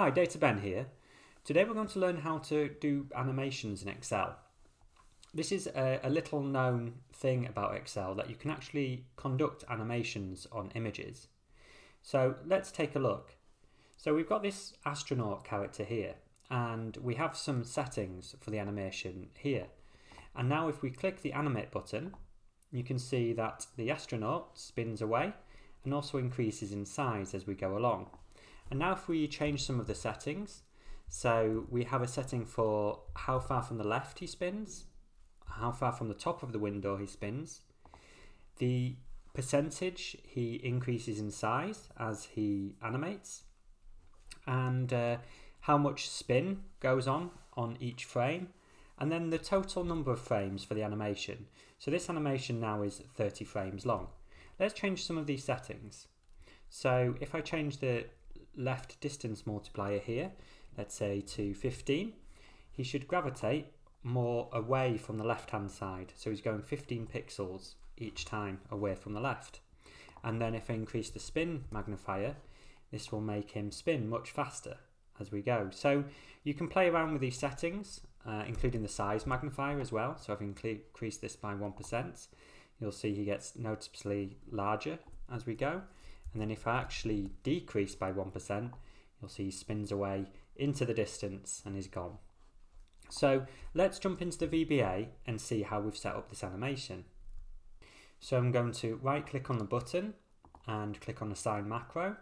Hi, Data Ben here. Today we're going to learn how to do animations in Excel. This is a, a, little known thing about Excel that you can actually conduct animations on images. So let's take a look. So we've got this astronaut character here and we have some settings for the animation here. And now if we click the animate button, you can see that the astronaut spins away and also increases in size as we go along. And now if we change some of the settings, so we have a setting for how far from the left he spins, how far from the top of the window he spins, the percentage he increases in size as he animates, and uh, how much spin goes on on each frame, and then the total number of frames for the animation. So this animation now is 30 frames long. Let's change some of these settings. So if I change the left distance multiplier here, let's say to 15, he should gravitate more away from the left hand side. So he's going 15 pixels each time away from the left. And then if I increase the spin magnifier, this will make him spin much faster as we go. So you can play around with these settings, uh, including the size magnifier as well. So I've increased this by 1%. You'll see he gets noticeably larger as we go. And then if I actually decrease by 1%, you'll see he spins away into the distance and is gone. So let's jump into the VBA and see how we've set up this animation. So I'm going to right click on the button and click on Assign Macro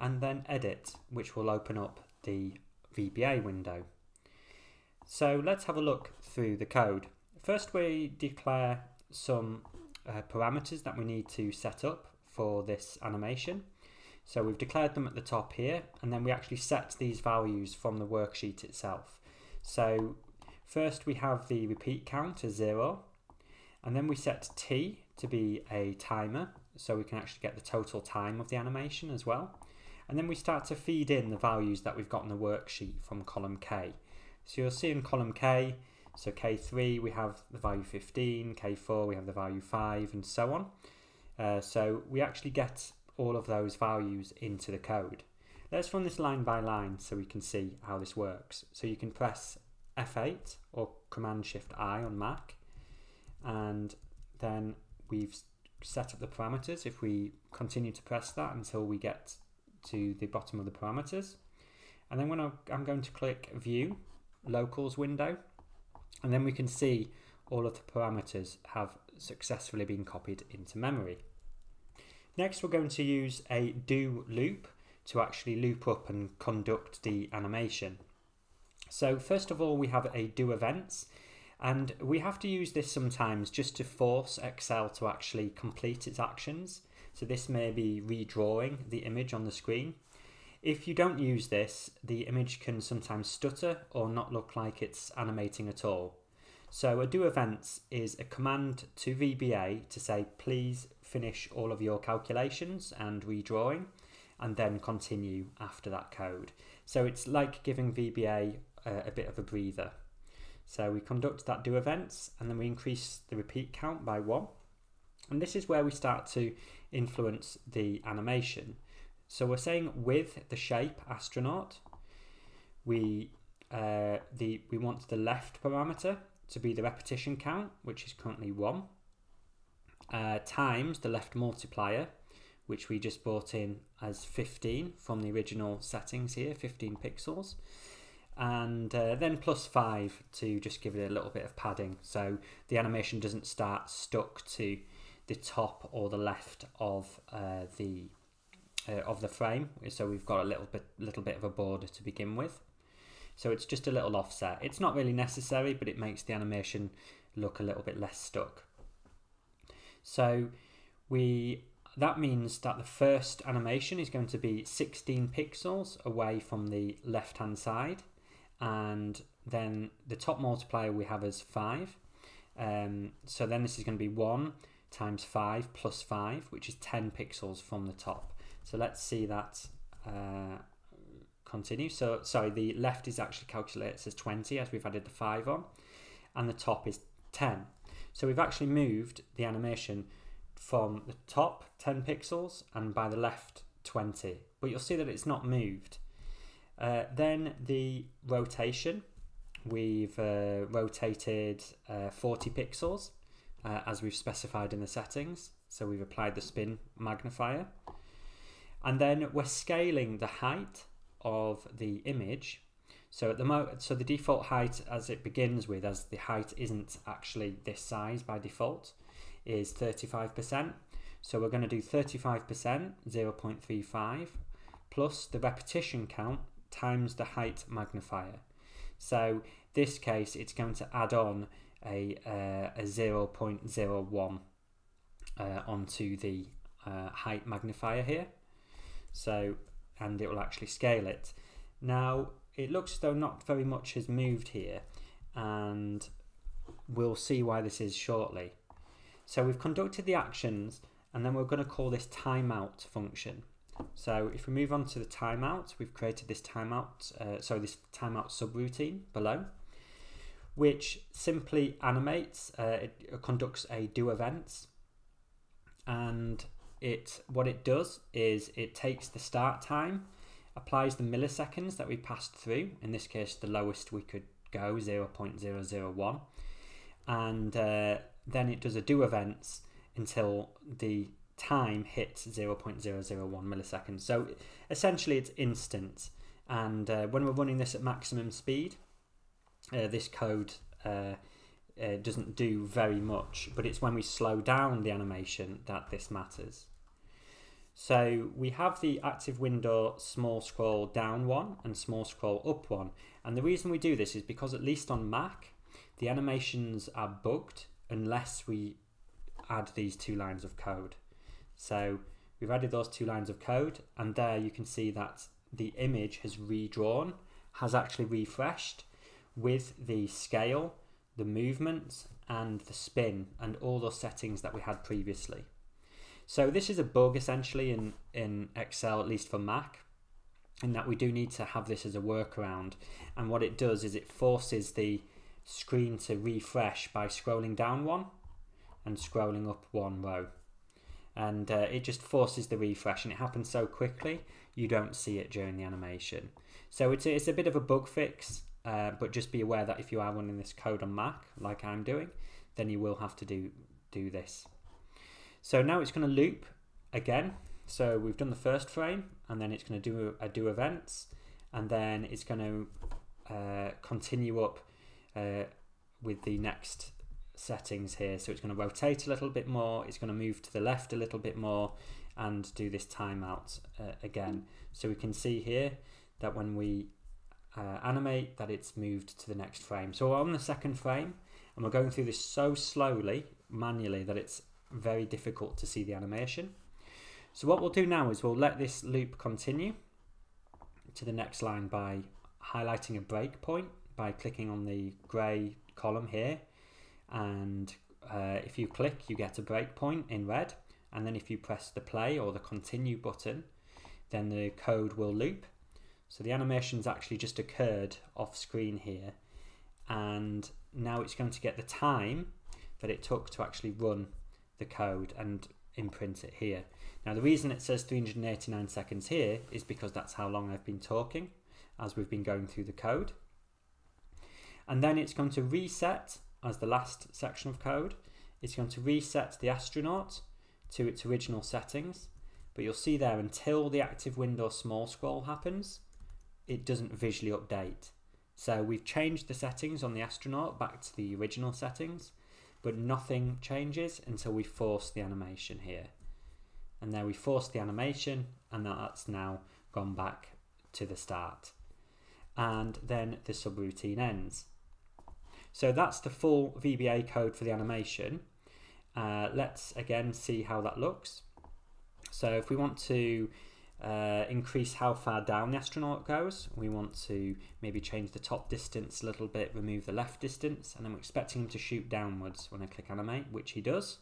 and then Edit, which will open up the VBA window. So let's have a look through the code. First we declare some uh, parameters that we need to set up for this animation. So we've declared them at the top here, and then we actually set these values from the worksheet itself. So first we have the repeat count as zero, and then we set t to be a timer, so we can actually get the total time of the animation as well. And then we start to feed in the values that we've got in the worksheet from column K. So you'll see in column K, so K3 we have the value 15, K4 we have the value 5 and so on. Uh, so we actually get all of those values into the code. Let's run this line by line so we can see how this works. So you can press F8 or Command Shift I on Mac and then we've set up the parameters if we continue to press that until we get to the bottom of the parameters. And then when I'm going to click View, Locals window, and then we can see all of the parameters have successfully been copied into memory. Next, we're going to use a do loop to actually loop up and conduct the animation. So first of all, we have a do events, and we have to use this sometimes just to force Excel to actually complete its actions. So this may be redrawing the image on the screen. If you don't use this, the image can sometimes stutter or not look like it's animating at all. So a do events is a command to VBA to say please finish all of your calculations and redrawing and then continue after that code. So it's like giving VBA a, a bit of a breather. So we conduct that do events and then we increase the repeat count by one. And this is where we start to influence the animation. So we're saying with the shape astronaut, we uh, the we want the left parameter to be the repetition count, which is currently 1, uh, times the left multiplier, which we just brought in as 15 from the original settings here, 15 pixels, and uh, then plus 5 to just give it a little bit of padding. So the animation doesn't start stuck to the top or the left of uh, the uh, of the frame. So we've got a little bit little bit of a border to begin with so it's just a little offset. It's not really necessary, but it makes the animation look a little bit less stuck. So we that means that the first animation is going to be 16 pixels away from the left hand side and then the top multiplier we have is 5 um, so then this is going to be 1 times 5 plus 5 which is 10 pixels from the top so let's see that uh, continue. So sorry, the left is actually calculated as 20 as we've added the 5 on, and the top is 10. So we've actually moved the animation from the top 10 pixels and by the left 20. But you'll see that it's not moved. Uh, then the rotation, we've uh, rotated uh, 40 pixels uh, as we've specified in the settings. So we've applied the spin magnifier. And then we're scaling the height of the image. So at the mo so the default height as it begins with, as the height isn't actually this size by default, is 35%. So we're going to do 35%, 0.35, plus the repetition count times the height magnifier. So this case, it's going to add on a, uh, a 0.01 uh, onto the uh, height magnifier here. So, and it will actually scale it. Now, it looks as though not very much has moved here, and we'll see why this is shortly. So we've conducted the actions, and then we're going to call this timeout function. So if we move on to the timeout, we've created this timeout, uh, so this timeout subroutine below, which simply animates, uh, it conducts a do events, and it what it does is it takes the start time, applies the milliseconds that we passed through, in this case the lowest we could go, 0.001, and uh, then it does a do events until the time hits 0.001 milliseconds. So essentially it's instant. And uh, when we're running this at maximum speed, uh, this code uh, uh, doesn't do very much, but it's when we slow down the animation that this matters. So we have the active window small scroll down one and small scroll up one. And the reason we do this is because at least on Mac, the animations are bugged unless we add these two lines of code. So we've added those two lines of code and there you can see that the image has redrawn, has actually refreshed with the scale, the movement and the spin and all those settings that we had previously. So this is a bug essentially in, in Excel, at least for Mac, in that we do need to have this as a workaround. And what it does is it forces the screen to refresh by scrolling down one and scrolling up one row and uh, it just forces the refresh and it happens so quickly you don't see it during the animation. So it's, it's a bit of a bug fix, uh, but just be aware that if you are running this code on Mac, like I'm doing, then you will have to do, do this. So now it's going to loop again. So we've done the first frame and then it's going to do a, a do events and then it's going to uh, continue up uh, with the next settings here. So it's going to rotate a little bit more, it's going to move to the left a little bit more and do this timeout uh, again. So we can see here that when we uh, animate that it's moved to the next frame. So we're on the second frame and we're going through this so slowly manually that it's very difficult to see the animation. So what we'll do now is we'll let this loop continue to the next line by highlighting a breakpoint by clicking on the grey column here and uh, if you click you get a breakpoint in red and then if you press the play or the continue button then the code will loop so the animation's actually just occurred off screen here and now it's going to get the time that it took to actually run the code and imprint it here. Now the reason it says 389 seconds here is because that's how long I've been talking as we've been going through the code. And then it's going to reset as the last section of code. It's going to reset the astronaut to its original settings. But you'll see there until the active window small scroll happens, it doesn't visually update. So we've changed the settings on the astronaut back to the original settings, but nothing changes until we force the animation here. And there we force the animation and that's now gone back to the start. And then the subroutine ends. So that's the full VBA code for the animation. Uh, let's again see how that looks. So if we want to uh, increase how far down the astronaut goes, we want to maybe change the top distance a little bit, remove the left distance, and I'm expecting him to shoot downwards when I click animate, which he does.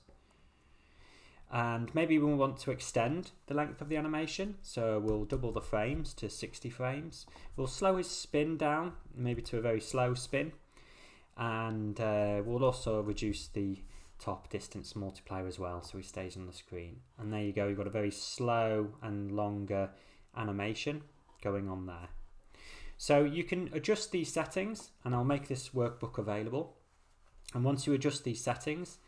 And maybe we want to extend the length of the animation, so we'll double the frames to 60 frames. We'll slow his spin down, maybe to a very slow spin, and uh, we'll also reduce the top distance multiplier as well so he stays on the screen and there you go you've got a very slow and longer animation going on there So you can adjust these settings and I'll make this workbook available. And once you adjust these settings,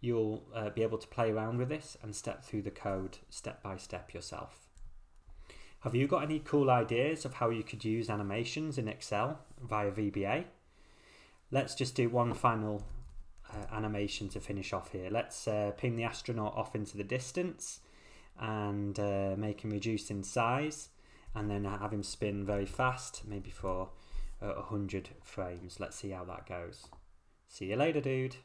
you'll uh, be able to play around with this and step through the code step by step yourself. Have you got any cool ideas of how you could use animations in Excel via VBA? Let's just do one final uh, animation to finish off here. Let's uh, ping the astronaut off into the distance and uh, make him reduce in size and then have him spin very fast, maybe for uh, 100 frames. Let's see how that goes. See you later, dude.